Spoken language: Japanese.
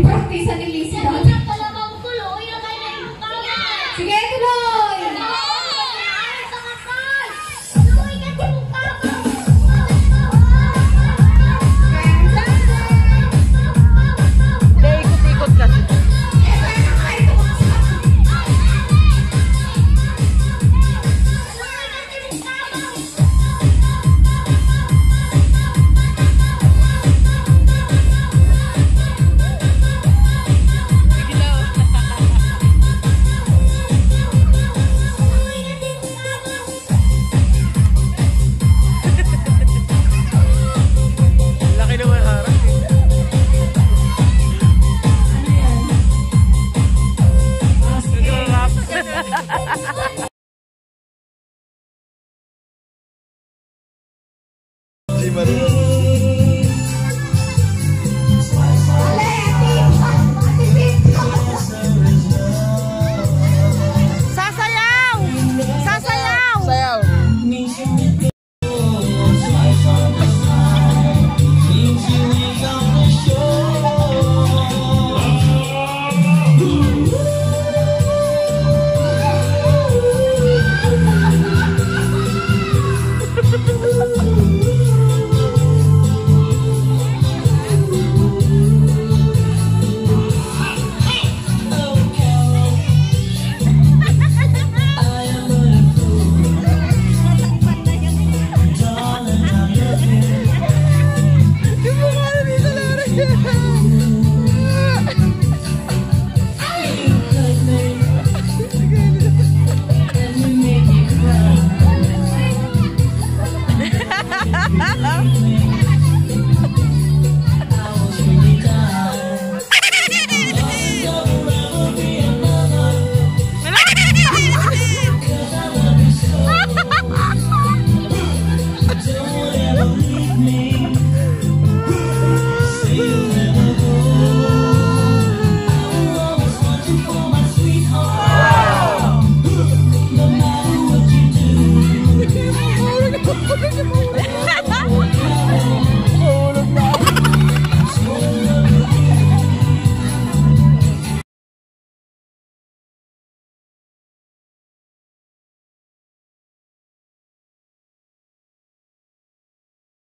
importi sa nili 今